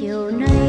chiều nay